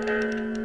Música